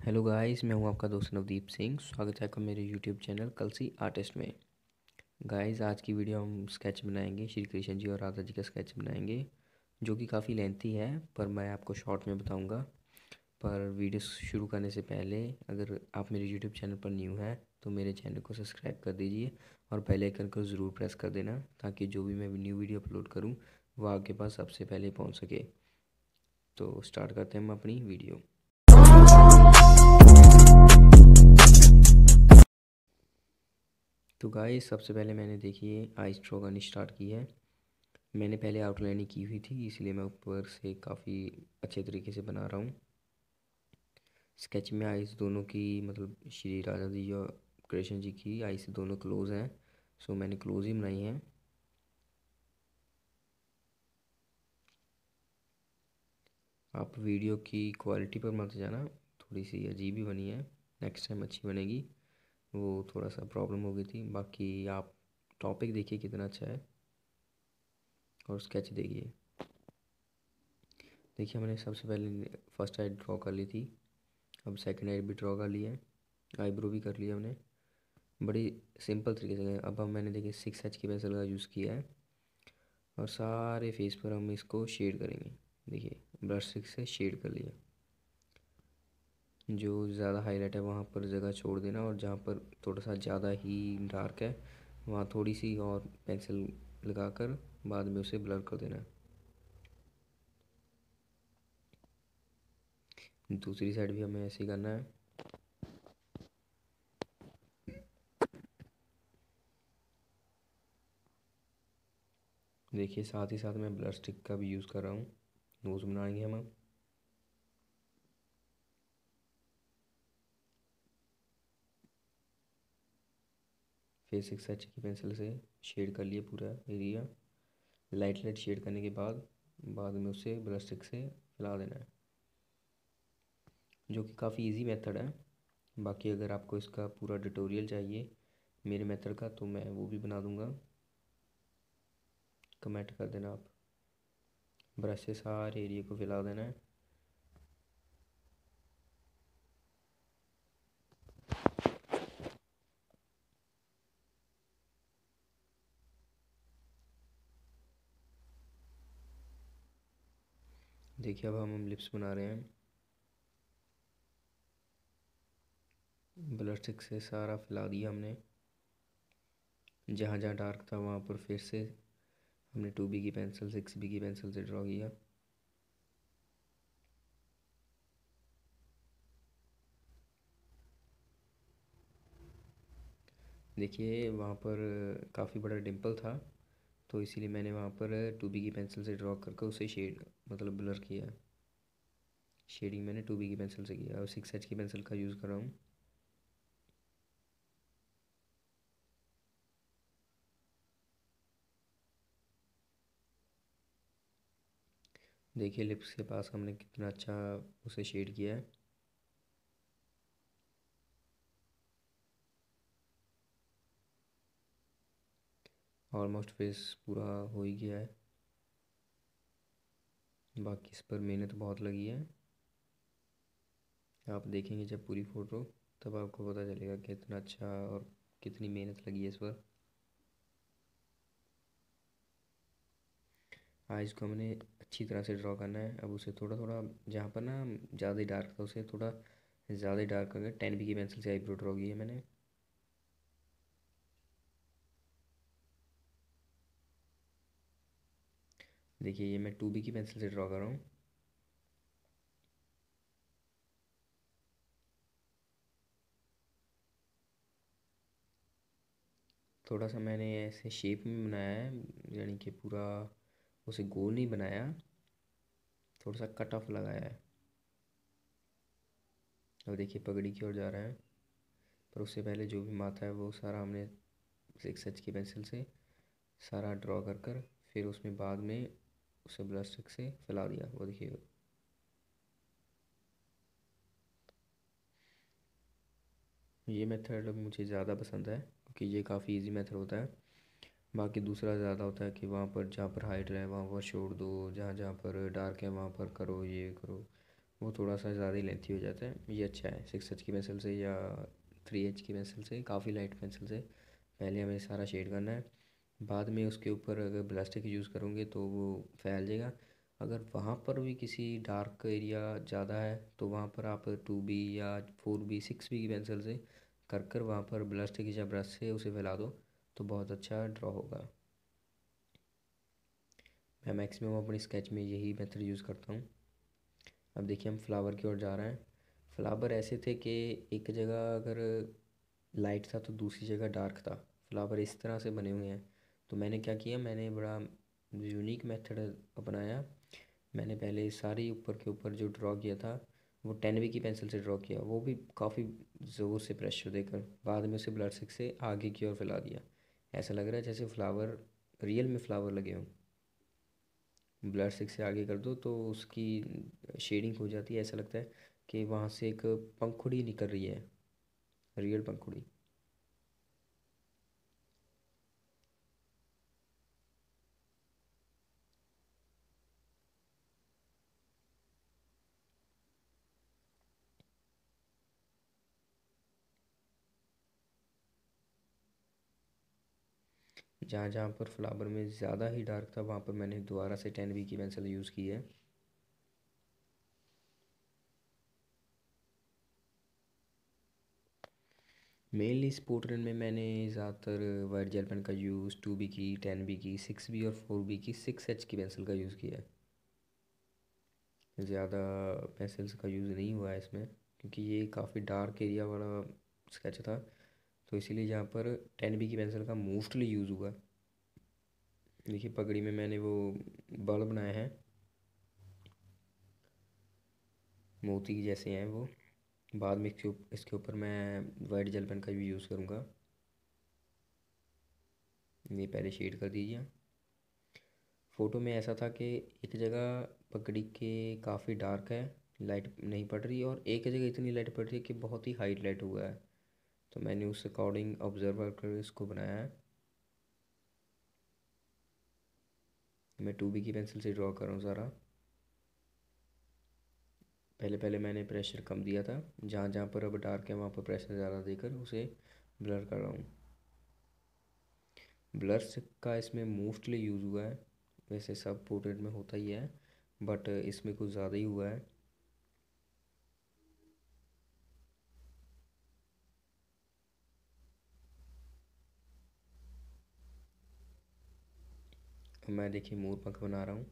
Hello guys मैं हूँ आपका दोस्त नवदीप सिंह। स्वागत है आपका मेरे यूट्यूब चैनल कलसी आर्टिस्ट में। गाइस आज की वीडियो हम स्केच बनाएँगे, श्री कृष्ण जी और राधा जी का स्केच बनाएँगे, जो कि काफ़ी लेंथी है, पर मैं आपको शॉर्ट में बताऊँगा। पर वीडियो शुरू करने से पहले, अगर आप मेरे यूट्यूब चैनल पर न्यू हैं तो मेरे चैनल को सब्सक्राइब कर दीजिए, और बेल आइकन को ज़रूर प्रेस कर देना, ताकि जो भी मैं न्यू वीडियो अपलोड करूँ, वह आपके पास सबसे पहले पहुँच सके। तो स्टार्ट करते हैं हम अपनी वीडियो तो गाइस सबसे पहले मैंने देखिए आई स्ट्रो करनी स्टार्ट की है। मैंने पहले आउटलाइनिंग की हुई थी, इसलिए मैं ऊपर से काफ़ी अच्छे तरीके से बना रहा हूँ। स्केच में आइस दोनों की मतलब श्री राजा जी और कृष्ण जी की आइस दोनों क्लोज हैं। सो मैंने क्लोज ही बनाई हैं। आप वीडियो की क्वालिटी पर मत जाना, थोड़ी सी अजीब ही बनी है। नेक्स्ट टाइम अच्छी बनेगी। वो थोड़ा सा प्रॉब्लम हो गई थी। बाकी आप टॉपिक देखिए कितना अच्छा है और स्केच देखिए। देखिए मैंने सबसे पहले फ़र्स्ट आइड ड्रॉ कर ली थी। अब सेकंड आइड भी ड्रॉ कर लिया है। आईब्रो भी कर लिया हमने। बड़ी सिंपल तरीके से अब हम मैंने देखिए सिक्स एच की पेंसिल का यूज़ किया है। और सारे फेस पर हम इसको शेड करेंगे। देखिए ब्रश सिक्स से शेड कर लिया। जो ज़्यादा हाईलाइट है वहाँ पर जगह छोड़ देना और जहाँ पर थोड़ा सा ज़्यादा ही डार्क है, वहाँ थोड़ी सी और पेंसिल लगाकर बाद में उसे ब्लर कर देना दूसरी साइड भी हमें ऐसे ही करना है। देखिए, साथ ही साथ मैं ब्लर स्टिक का भी यूज़ कर रहा हूँ। नोज़ बनाएँगे हम। फिर सिक्स एच की पेंसिल से शेड कर लिए पूरा एरिया लाइट लाइट शेड करने के बाद बाद में उसे ब्रश स्टिक से फैला देना है, जो कि काफ़ी इजी मेथड है। बाकी अगर आपको इसका पूरा ट्यूटोरियल चाहिए मेरे मेथड का तो मैं वो भी बना दूँगा। कमेंट कर देना आप। ब्रश से सारे एरिया को फैला देना है। देखिए अब हम लिप्स बना रहे हैं। ब्लर स्टिक से सारा फैला दिया हमने। जहाँ जहाँ डार्क था, वहाँ पर फिर से हमने टू बी की पेंसिल, सिक्स बी की पेंसिल से ड्रॉ किया। देखिए, वहाँ पर काफ़ी बड़ा डिम्पल था। तो इसीलिए मैंने वहाँ पर टू बी की पेंसिल से ड्रॉ करके उसे शेड मतलब ब्लर किया। शेडिंग मैंने टू बी की पेंसिल से किया और सिक्स एच की पेंसिल का यूज़ कर रहा हूँ। देखिए, लिप्स के पास हमने कितना अच्छा उसे शेड किया है। ऑलमोस्ट फेस पूरा हो ही गया है। बाकी इस पर मेहनत बहुत लगी है। आप देखेंगे जब पूरी फ़ोटो, तब आपको पता चलेगा कि इतना अच्छा और कितनी मेहनत लगी है इस पर। आइज़ को हमने अच्छी तरह से ड्रॉ करना है। अब उसे थोड़ा थोड़ा जहाँ पर ना, ज़्यादा डार्क था, उसे थोड़ा ज़्यादा ही डार्क करके टेन बी की पेंसिल से आईब्रो ड्रॉ की है मैंने। देखिए, ये मैं टू बी की पेंसिल से ड्रॉ कर रहा हूँ। थोड़ा सा मैंने ऐसे शेप में बनाया है, यानी कि पूरा उसे गोल नहीं बनाया थोड़ा सा कट ऑफ़ लगाया है। अब देखिए, पगड़ी की ओर जा रहा है, पर उससे पहले जो भी माथा है, वो सारा हमने सिक्स एच की पेंसिल से सारा ड्रॉ कर कर, फिर उसमें बाद में उसे ब्लास्टिक से फैला दिया वो देखिए। ये मेथड मुझे ज़्यादा पसंद है, क्योंकि ये काफ़ी इजी मेथड होता है। बाकी दूसरा ज़्यादा होता है कि वहाँ पर जहाँ पर हाइट रहे, वहाँ पर छोड़ दो, जहाँ जहाँ पर डार्क है, वहाँ पर करो, ये करो। वो थोड़ा सा ज़्यादा ही लेंथी हो जाता है। ये अच्छा है सिक्स एच की पेंसिल से या थ्री एच की पेंसिल से, काफ़ी लाइट पेंसिल से। पहले हमें सारा शेड करना है। बाद में उसके ऊपर अगर प्लास्टिक यूज़ करोगे तो वो फैल जाएगा। अगर वहाँ पर भी किसी डार्क एरिया ज़्यादा है तो वहाँ पर आप टू बी या फोर बी, सिक्स बी की पेंसिल से कर कर वहाँ पर ब्लास्टिक या ब्रश से उसे फैला दो तो बहुत अच्छा ड्रॉ होगा। मैं मैक्सिमम अपनी स्केच में यही मेथड यूज़ करता हूँ। अब देखिए हम फ्लावर की ओर जा रहे हैं। फ्लावर ऐसे थे कि एक जगह अगर लाइट था तो दूसरी जगह डार्क था। फ्लावर इस तरह से बने हुए हैं। तो मैंने क्या किया, मैंने बड़ा यूनिक मेथड अपनाया। मैंने पहले सारी ऊपर के ऊपर जो ड्रॉ किया था, वो टेन बी की पेंसिल से ड्रॉ किया। वो भी काफ़ी ज़ोर से प्रेशर देकर, बाद में उसे ब्लड सिक से आगे की ओर फैला दिया। ऐसा लग रहा है जैसे फ्लावर रियल में फ्लावर लगे हों। ब्लड सिक्स से आगे कर दो तो उसकी शेडिंग हो जाती है। ऐसा लगता है कि वहाँ से एक पंखुड़ी निकल रही है रियल पंखुड़ी। जहाँ जहाँ पर फ्लावर में ज़्यादा ही डार्क था, वहाँ पर मैंने दोबारा से टेन बी की पेंसिल यूज़ की है। मेनली इस में मैंने ज़्यादातर वाइट जेल पेन का यूज़ टू बी की, टेन बी की, सिक्स बी और फोर बी की, सिक्स एच की पेंसिल का यूज़ किया है। ज़्यादा पेंसिल्स का यूज़ नहीं हुआ है इसमें, क्योंकि ये काफ़ी डार्क एरिया वाला स्केच था। तो इसीलिए यहाँ पर टेन बी की पेंसिल का मोस्टली यूज़ हुआ। देखिए, पगड़ी में मैंने वो बल बनाए हैं। मोती जैसे हैं वो। बाद में इसके ऊपर मैं वाइट जेल पेन का भी यूज़ करूँगा। ये पहले शेड कर दीजिए। फ़ोटो में ऐसा था कि एक जगह पगड़ी के काफ़ी डार्क है, लाइट नहीं पड़ रही और एक जगह इतनी लाइट पड़ रही है कि बहुत ही हाइट लाइट हुआ है। तो मैंने उस अकॉर्डिंग ऑब्ज़र्व कर इसको बनाया है। मैं टू बी की पेंसिल से ड्रॉ कर रहा हूँ सारा। पहले पहले मैंने प्रेशर कम दिया था। जहाँ जहाँ पर अब डार्क है, वहाँ पर प्रेशर ज़्यादा देकर उसे ब्लर कर रहा हूँ। ब्लर्स का इसमें मोस्टली यूज़ हुआ है। वैसे सब पोर्ट्रेट में होता ही है बट इसमें कुछ ज़्यादा ही हुआ है। मैं देखिए मोर पंख बना रहा हूँ,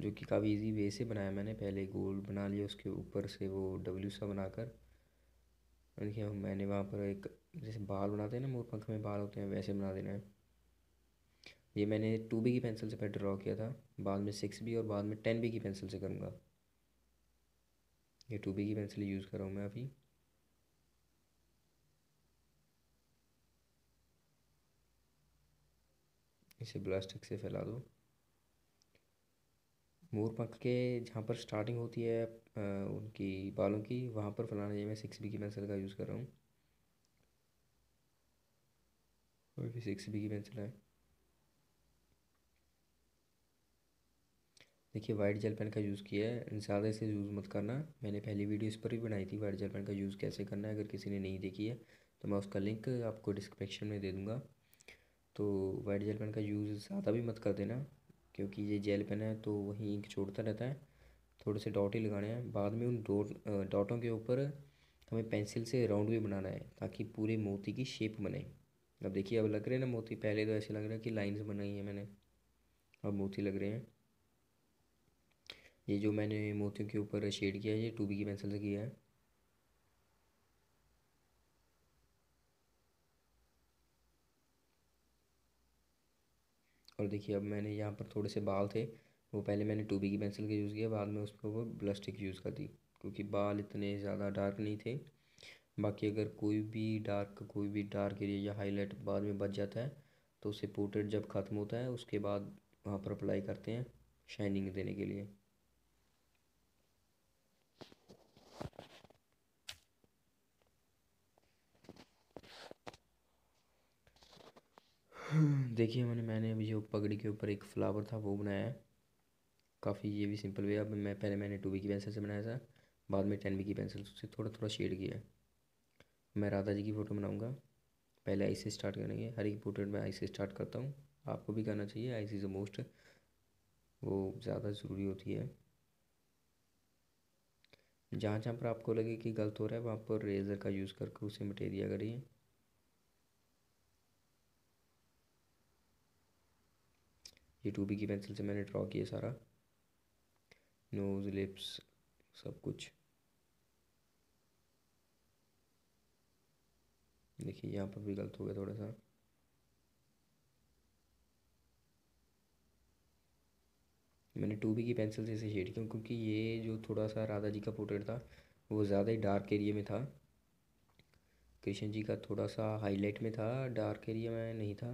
जो कि काफ़ी इजी वे से बनाया मैंने। पहले गोल बना लिया, उसके ऊपर से वो डब्ल्यू सा बनाकर। देखिए मैंने वहाँ पर एक जैसे बाल बनाते हैं ना, मोर पंख में बाल होते हैं, वैसे बना देना है। ये मैंने टू बी की पेंसिल से पहले ड्रॉ किया था, बाद में सिक्स बी और बाद में टेन बी की पेंसिल से करूँगा। ये टू बी की पेंसिल यूज़ कर रहा हूँ मैं अभी। इसे ब्लास्टिक से फैला दो। मोर पंख के जहाँ पर स्टार्टिंग होती है उनकी बालों की, वहाँ पर फैलाना चाहिए मैं सिक्स बी की पेंसिल का यूज़ कर रहा हूँ। और भी सिक्स बी की पेंसिल है। देखिए वाइट जेल पेन का यूज़ किया है। ज़्यादा इसे यूज़ मत करना। मैंने पहली वीडियो इस पर भी बनाई थी वाइट जेल पेन का यूज़ कैसे करना है, अगर किसी ने नहीं देखी है तो मैं उसका लिंक आपको डिस्क्रिप्शन में दे दूँगा। तो वाइट जेल पेन का यूज़ ज़्यादा भी मत कर देना, क्योंकि ये जेल पेन है तो वहीं इंक छोड़ता रहता है। थोड़े से डॉट ही लगाने हैं। बाद में उन डॉट डॉटों के ऊपर हमें पेंसिल से राउंड भी बनाना है, ताकि पूरे मोती की शेप बने। अब देखिए, अब लग रहे हैं ना मोती, पहले तो ऐसे लग रहा है कि लाइन्स बनाई है मैंने। अब मोती लग रहे हैं। ये जो मैंने मोतियों के ऊपर शेड किया है, ये टू बी की पेंसिल से किया है और देखिए, अब मैंने यहाँ पर थोड़े से बाल थे, वो पहले मैंने टू बी की पेंसिल का यूज़ किया, बाद में उसको वो ब्लस्टिक यूज़ कर दी, क्योंकि बाल इतने ज़्यादा डार्क नहीं थे। बाकी अगर कोई भी डार्क कोई भी डार्क एरिया या हाईलाइट बाद में बच जाता है तो उसे पोर्ट्रेट जब ख़त्म होता है, उसके बाद वहाँ पर अप्लाई करते हैं शाइनिंग देने के लिए। देखिए मैंने मैंने अभी जो पगड़ी के ऊपर एक फ्लावर था वो बनाया है। काफ़ी ये भी सिंपल वे अब मैं, पहले मैंने टू बी की पेंसिल से बनाया था, बाद में टेन बी की पेंसिल से थोड़ा थोड़ा शेड किया मैं राधा जी की फ़ोटो बनाऊँगा। पहले आई से स्टार्ट करेंगे। हर एक पोर्ट्रेट में आई से स्टार्ट करता हूँ। आपको भी करना चाहिए। आई सी मोस्ट वो ज़्यादा ज़रूरी होती है। जहाँ जहाँ पर आपको लगे कि गलत हो रहा है, वहाँ पर रेज़र का यूज़ करके उसे मिटे दिया करिए। ये टू बी की पेंसिल से मैंने ड्रॉ किया सारा। नोज़ लिप्स सब कुछ। देखिए, यहाँ पर भी गलत हो गया थोड़ा सा। मैंने टू बी की पेंसिल से इसे शेड किया क्योंकि ये जो थोड़ा सा राधा जी का पोर्ट्रेट था, वो ज़्यादा ही डार्क एरिया में था। कृष्ण जी का थोड़ा सा हाईलाइट में था डार्क एरिया में नहीं था।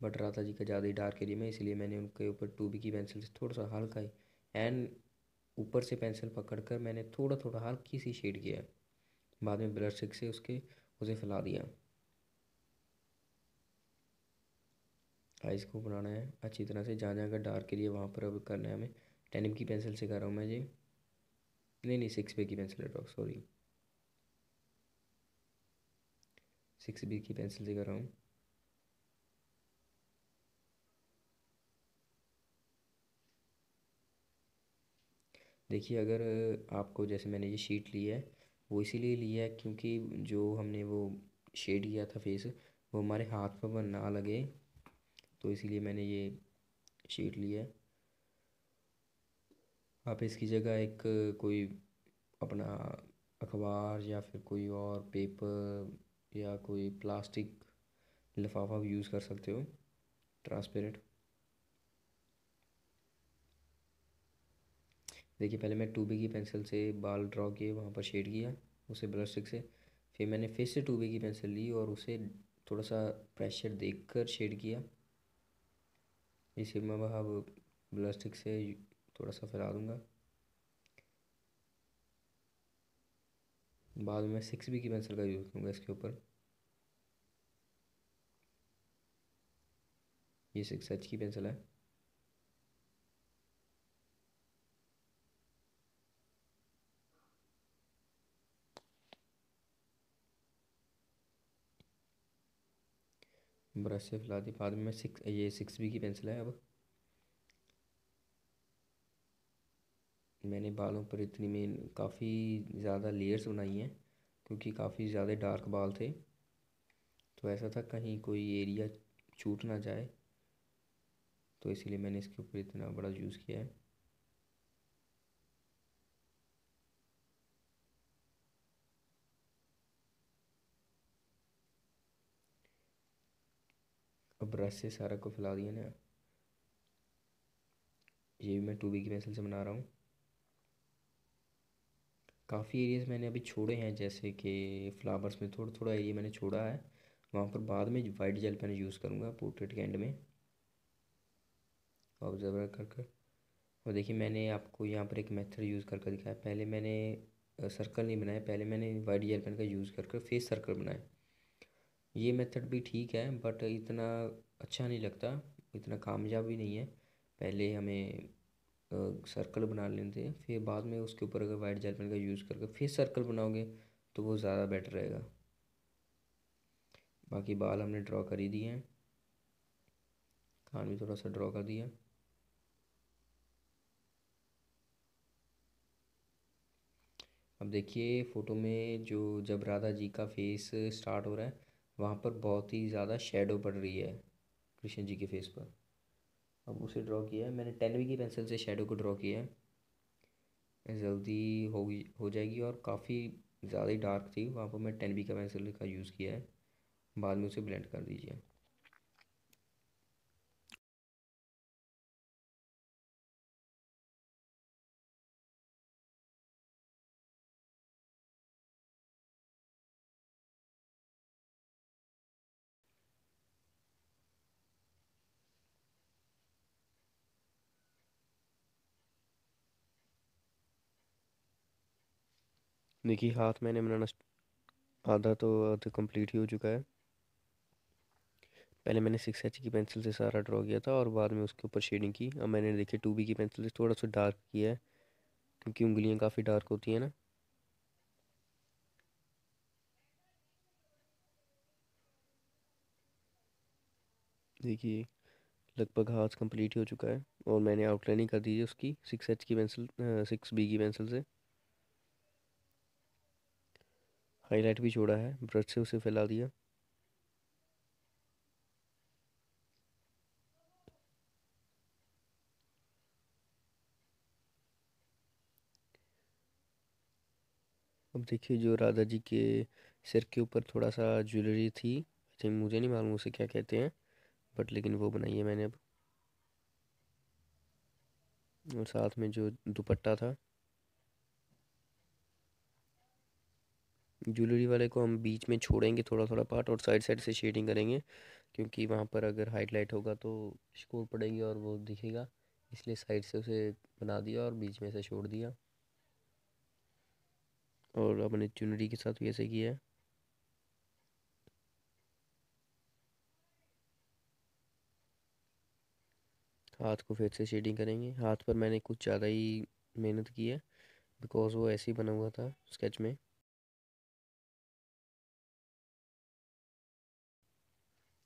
बट राधा जी का ज़्यादा ही डार्क एरिया में इसलिए मैंने उनके ऊपर टू बी की पेंसिल से थोड़ा सा हल्का ही एंड ऊपर से पेंसिल पकड़ कर मैंने थोड़ा थोड़ा हल्की सी शेड किया बाद में ब्रश स्टिक से उसके, उसे फैला दिया। आइज़ को बनाना है, अच्छी तरह से जहाँ जहाँ का डार्क एरिया वहाँ पर अब करना है हमें। टेनिम की पेंसिल से कर रहा हूँ मैं जी। नहीं नहीं सिक्स बी की पेंसिल है सॉरी सिक्स बी की पेंसिल से कर रहा हूँ। देखिए, अगर आपको जैसे मैंने ये शीट ली है, वो इसीलिए लिया है क्योंकि जो हमने वो शेड किया था फेस वो हमारे हाथ पर ना लगे तो इसीलिए मैंने ये शीट ली है। आप इसकी जगह एक कोई अपना अखबार या फिर कोई और पेपर या कोई प्लास्टिक लिफाफा भी यूज़ कर सकते हो ट्रांसपेरेंट देखिए, पहले मैं टू बी की पेंसिल से बाल ड्रॉ किए, वहाँ पर शेड किया, उसे ब्रश से, फिर मैंने फिर से टू बी की पेंसिल ली और उसे थोड़ा सा प्रेशर देकर शेड किया। इसे मैं अब ब्रश स्टिक से थोड़ा सा फैला दूँगा बाद में सिक्स बी की पेंसिल का यूज़ करूँगा इसके ऊपर। ये सिक्स एच की पेंसिल है। ब्रश से फैला दी। बाद में सिक्स ये सिक्स बी की पेंसिल है अब। मैंने बालों पर इतनी में काफ़ी ज़्यादा लेयर्स बनाई हैं, क्योंकि काफ़ी ज़्यादा डार्क बाल थे। तो ऐसा था, कहीं कोई एरिया छूट ना जाए। तो इसीलिए मैंने इसके ऊपर इतना बड़ा यूज़ किया है। ब्रश से सारा को फैला दिया ना। ये भी मैं टू बी की पेंसिल से बना रहा हूँ। काफ़ी एरियाज़ मैंने अभी छोड़े हैं, जैसे कि फ्लावर्स में थोड़ा थोड़ा एरिया मैंने छोड़ा है। वहाँ पर बाद में वाइट जेल पेन यूज़ करूँगा पोर्ट्रेट के एंड में। ऑब्जर्वर कर कर। और देखिए, मैंने आपको यहाँ पर एक मेथड यूज़ करके दिखाया। पहले मैंने सर्कल नहीं बनाया, पहले मैंने वाइट जेल पेन का यूज़ कर कर फेस सर्कल बनाया। ये मेथड भी ठीक है बट इतना अच्छा नहीं लगता, इतना कामयाब भी नहीं है। पहले हमें सर्कल बना लेते हैं फिर बाद में उसके ऊपर अगर वाइट जेल पेन का यूज़ करके फिर सर्कल बनाओगे तो वो ज़्यादा बेटर रहेगा। बाकी बाल हमने ड्रॉ कर ही दिए हैं। कान भी थोड़ा सा ड्रॉ कर दिया। अब देखिए फ़ोटो में जो जब राधा जी का फेस स्टार्ट हो रहा है वहाँ पर बहुत ही ज़्यादा शेडो पड़ रही है कृष्ण जी के फेस पर। अब उसे ड्रॉ किया है। मैंने टेनवी की पेंसिल से शेडो को ड्रॉ किया है। जल्दी होगी हो जाएगी और काफ़ी ज़्यादा ही डार्क थी। वहाँ पर मैं टेनवी का पेंसिल का यूज़ किया है। बाद में उसे ब्लेंड कर दीजिए। देखिए हाथ मैंने बनाना आधा तो आधा कंप्लीट ही हो चुका है। पहले मैंने सिक्स एच की पेंसिल से सारा ड्रॉ किया था और बाद में उसके ऊपर शेडिंग की। अब मैंने देखिए टू बी की पेंसिल से थोड़ा सा डार्क किया है, क्योंकि उंगलियाँ काफ़ी डार्क होती हैं ना। देखिए, लगभग हाथ कंप्लीट हो चुका है और मैंने आउटलाइनिंग कर दी है उसकी सिक्स एच की पेंसिल सिक्स बी की पेंसिल से। हाईलाइट भी छोड़ा है, ब्रश से उसे फैला दिया। अब देखिए जो राधा जी के सिर के ऊपर थोड़ा सा ज्वेलरी थी आई मुझे नहीं मालूम उसे क्या कहते हैं बट लेकिन वो बनाई है मैंने अब। और साथ में जो दुपट्टा था ज्वेलरी वाले को हम बीच में छोड़ेंगे थोड़ा थोड़ा पार्ट और साइड साइड से शेडिंग करेंगे, क्योंकि वहाँ पर अगर हाईलाइट होगा तो स्कोर पड़ेगी और वो दिखेगा। इसलिए साइड से उसे बना दिया और बीच में से छोड़ दिया। और अपने चुनरी के साथ भी ऐसे किया है। हाथ को फिर से शेडिंग करेंगे। हाथ पर मैंने कुछ ज़्यादा ही मेहनत की है बिकॉज़ वो ऐसे ही बना हुआ था स्केच में।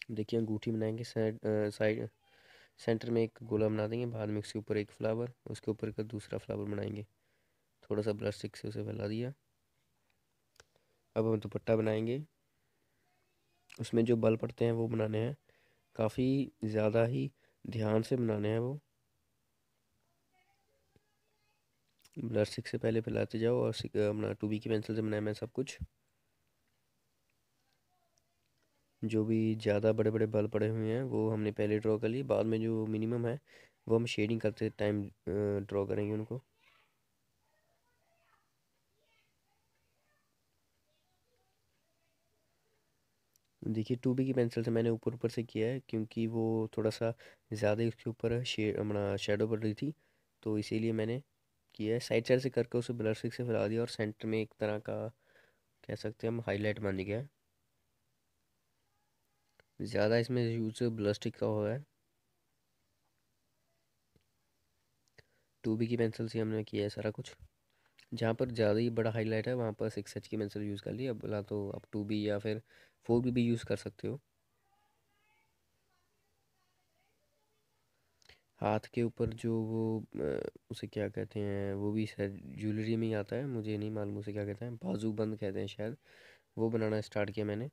देखिए अंगूठी बनाएँगे, साइड सेंटर में एक गोला बना देंगे, बाद में उसके ऊपर एक फ्लावर, उसके ऊपर का दूसरा फ्लावर बनाएँगे। थोड़ा सा ब्रश स्टिक से उसे फैला दिया। अब हम दुपट्टा बनाएँगे। उसमें जो बल पड़ते हैं वो बनाने हैं। काफ़ी ज़्यादा ही ध्यान से बनाने हैं वो। ब्लर स्टिक से पहले फैलाते जाओ और अपना टू बी की पेंसिल से बनाया मैं सब कुछ। जो भी ज़्यादा बड़े बड़े बल पड़े हुए हैं, वो हमने पहले ड्रॉ कर लिए, बाद में जो मिनिमम है, वो हम शेडिंग करते टाइम ड्रॉ करेंगे उनको। देखिए, टू बी की पेंसिल से मैंने ऊपर ऊपर से किया है, क्योंकि वो थोड़ा सा ज़्यादा उसके ऊपर शेड अपना शेडो पड़ रही थी तो इसीलिए मैंने किया है। साइड साइड से करके उसे ब्लर स्टिक से फैला दिया और सेंटर में एक तरह का, कह सकते हैं हम हाईलाइट बन गया है। ज़्यादा इसमें यूज़ ब्लर स्टिक का हुआ है। टू बी की पेंसिल से हमने किया है सारा कुछ। जहाँ पर ज़्यादा ही बड़ा हाईलाइट है, वहाँ पर सिक्स एच की पेंसिल यूज़ कर ली। अब बोला तो आप टू बी या फिर फोर बी भी यूज़ कर सकते हो। हाथ के ऊपर जो वो उसे क्या कहते हैं, वो भी शायद ज्वेलरी में ही आता है, मुझे नहीं मालूम उसे क्या कहते हैं, बाजू बंद कहते हैं शायद। वो बनाना स्टार्ट किया मैंने।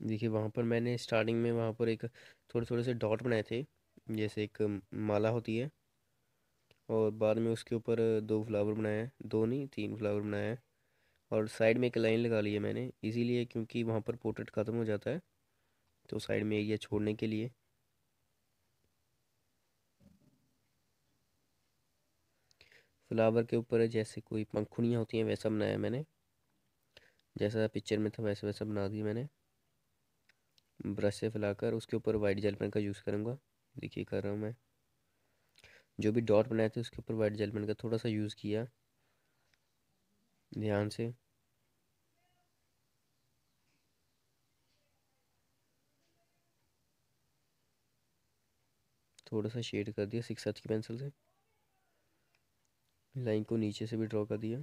देखिए, वहाँ पर मैंने स्टार्टिंग में वहाँ पर एक थोड़े थोड़े से डॉट बनाए थे, जैसे एक माला होती है और बाद में उसके ऊपर दो फ्लावर बनाए हैं, दो नहीं, तीन फ्लावर बनाए हैं और साइड में एक लाइन लगा ली है मैंने, इसीलिए क्योंकि वहाँ पर पोर्ट्रेट ख़त्म हो जाता है तो साइड में एरिया छोड़ने के लिए। फ्लावर के ऊपर जैसे कोई पंखुड़ियाँ होती हैं, वैसा बनाया मैंने, जैसा पिक्चर में था वैसे वैसा बना दिया मैंने। ब्रश से फैलाकर उसके ऊपर वाइट जेल पेन का यूज़ करूँगा। देखिए कर रहा हूँ मैं। जो भी डॉट बनाए थे उसके ऊपर वाइट जेल पेन का थोड़ा सा यूज़ किया। ध्यान से। थोड़ा सा शेड कर दिया, सिक्स एच की पेंसिल से। लाइन को नीचे से भी ड्रॉ कर दिया।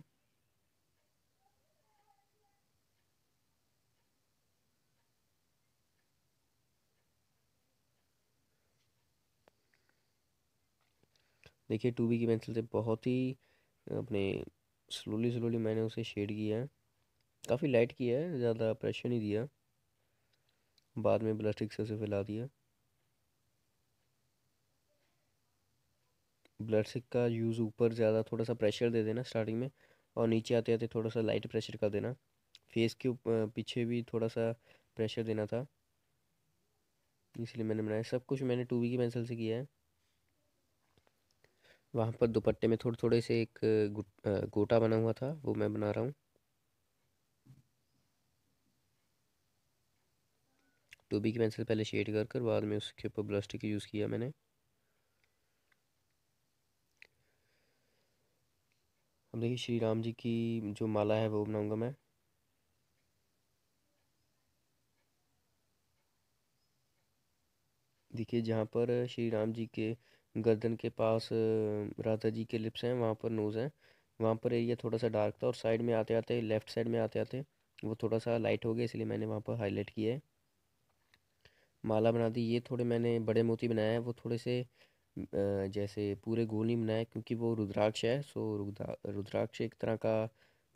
देखिए, टू बी की पेंसिल से बहुत ही, अपने स्लोली स्लोली मैंने उसे शेड किया है। काफ़ी लाइट किया है, ज़्यादा प्रेशर नहीं दिया। बाद में ब्लस्टिक से उसे फैला दिया। ब्लड का यूज़ ऊपर ज़्यादा थोड़ा सा प्रेशर दे देना स्टार्टिंग में और नीचे आते आते थोड़ा सा लाइट प्रेशर कर देना। फेस के पीछे भी थोड़ा सा प्रेशर देना था। इसलिए मैंने बनाया। सब कुछ मैंने टू बी की पेंसिल से किया है। वहाँ पर दुपट्टे में थोड़े थोड़े से एक गोटा बना हुआ था, वो मैं बना रहा हूँ। टू बी की पेंसिल पहले शेड कर कर बाद में उसके ऊपर ब्लस्टिक यूज़ किया मैंने। अब देखिए श्री राम जी की जो माला है वो बनाऊँगा मैं। देखिए जहाँ पर श्री राम जी के गर्दन के पास राधा जी के लिप्स हैं, वहाँ पर नोज़ हैं। वहाँ पर एरिया थोड़ा सा डार्क था और साइड में आते आते लेफ़्ट साइड में आते आते वो थोड़ा सा लाइट हो गया, इसलिए मैंने वहाँ पर हाईलाइट किया है। माला बना दी, ये थोड़े मैंने बड़े मोती बनाए हैं, वो थोड़े से जैसे पूरे गोल नहीं बनाए, क्योंकि वो रुद्राक्ष है, सो रुद्रा, रुद्राक्ष एक तरह का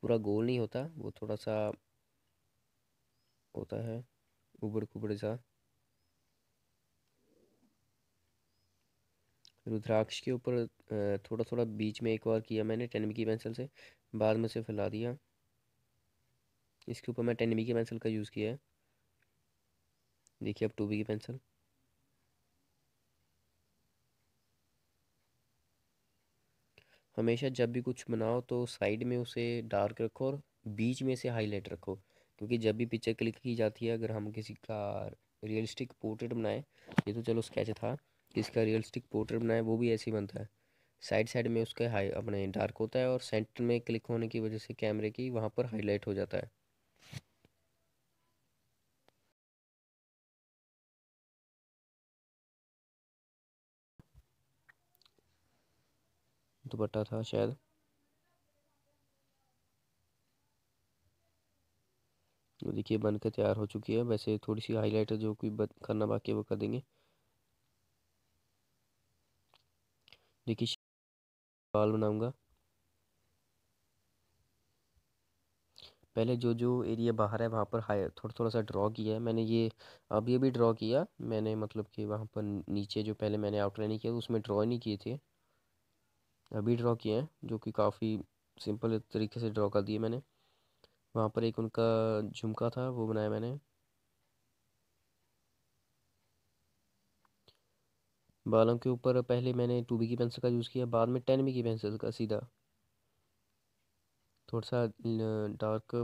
पूरा गोल नहीं होता, वो थोड़ा सा होता है उबड़ खुबड़ सा। रुद्राक्ष के ऊपर थोड़ा थोड़ा बीच में एक बार किया मैंने टेन की पेंसिल से, बाद में से फैला दिया। इसके ऊपर मैं टेन की पेंसिल का यूज़ किया है। देखिए अब टू बी की पेंसिल। हमेशा जब भी कुछ बनाओ तो साइड में उसे डार्क रखो और बीच में से हाईलाइट रखो, क्योंकि जब भी पिक्चर क्लिक की जाती है, अगर हम किसी का रियलिस्टिक पोर्ट्रेट बनाए, ये तो चलो स्केच था। किसी का रियलिस्टिक पोर्ट्रेट बनाए वो भी ऐसे ही बनता है। साइड साइड में उसका हाई अपने डार्क होता है और सेंटर में क्लिक होने की वजह से कैमरे की वहाँ पर हाईलाइट हो जाता है। दुपट्टा था शायद। देखिए, बनकर तैयार हो चुकी है। वैसे थोड़ी सी हाईलाइट जो कोई करना बाकी है, वो कर देंगे। देखिए बाल बनाऊँगा। पहले जो जो एरिया बाहर है, वहाँ पर हाई थोड़ा थोड़ा सा ड्रॉ किया है। मैंने ये अभी अभी ड्रॉ किया। मैंने मतलब कि वहाँ पर नीचे जो पहले मैंने आउटलाइन किया, उसमें ड्रॉ नहीं किए थे। अभी ड्रॉ किए हैं, जो कि काफ़ी सिंपल तरीके से ड्रॉ कर दिए मैंने। वहाँ पर एक उनका झुमका था, वो बनाया मैंने। बालों के ऊपर पहले मैंने टू बी की पेंसिल का यूज़ किया, बाद में टेन बी की पेंसिल का सीधा। थोड़ा सा डार्क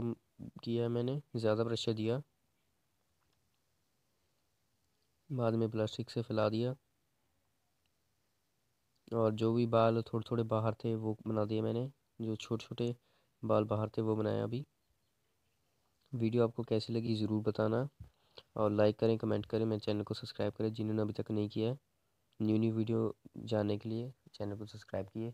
किया मैंने, ज़्यादा प्रेशर दिया। बाद में प्लास्टिक से फैला दिया। और जो भी बाल थोड़े थोड़े बाहर थे, वो बना दिए मैंने। जो छोटे छोटे बाल बाहर थे, वो बनाया अभी। वीडियो आपको कैसी लगी, ज़रूर बताना। और लाइक करें, कमेंट करें, मेरे चैनल को सब्सक्राइब करें, जिन्होंने अभी तक नहीं किया है। न्यू न्यू वीडियो जानने के लिए चैनल को सब्सक्राइब किए।